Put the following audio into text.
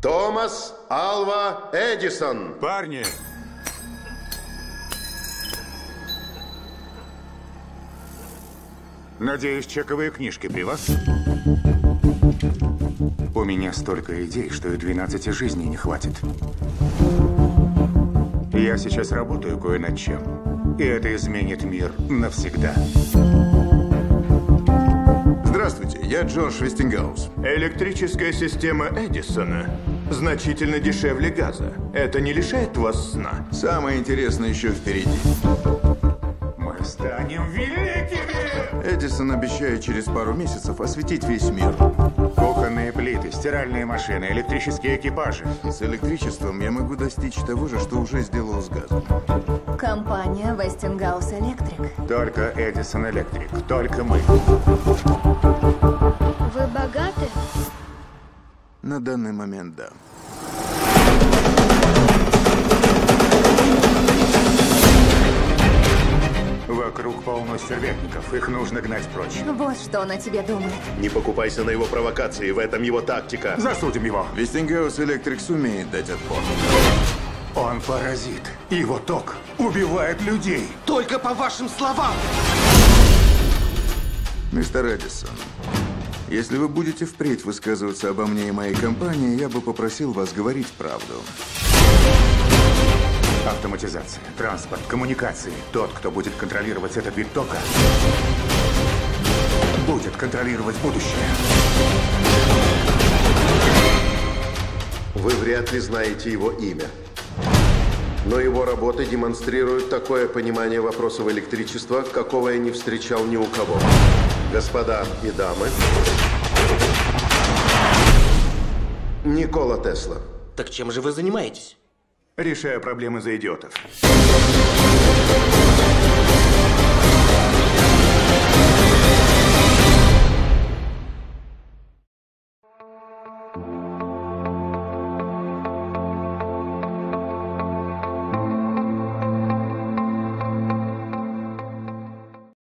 Томас Алва Эдисон. Парни, Надеюсь, чековые книжки при вас? У меня столько идей, что и 12 жизней не хватит. Я сейчас работаю кое над чем. И это изменит мир навсегда. Здравствуйте, я Джордж Вестингаус. Электрическая система Эдисона значительно дешевле газа. Это не лишает вас сна? Самое интересное еще впереди. Мы станем великими! Эдисон обещает через пару месяцев осветить весь мир. Кухонные плиты, стиральные машины, электрические экипажи. С электричеством я могу достичь того же, что уже сделал с газом. Компания Westinghouse Electric. Только Эдисон Электрик. Только мы. Вы богаты? На данный момент, да. Полно стервятников. Их нужно гнать прочь. Вот что он о тебе думает. Не покупайся на его провокации, в этом его тактика. Засудим его. Вестингаус Электрик сумеет дать отпор. Он паразит. Его ток убивает людей. Только по вашим словам! Мистер Эдисон, если вы будете впредь высказываться обо мне и моей компании, я бы попросил вас говорить правду. Автоматизация, транспорт, коммуникации. Тот, кто будет контролировать этот вид тока, будет контролировать будущее. Вы вряд ли знаете его имя. Но его работы демонстрируют такое понимание вопросов электричества, какого я не встречал ни у кого. Господа и дамы, Никола Тесла. Так чем же вы занимаетесь? Решаю проблемы за идиотов.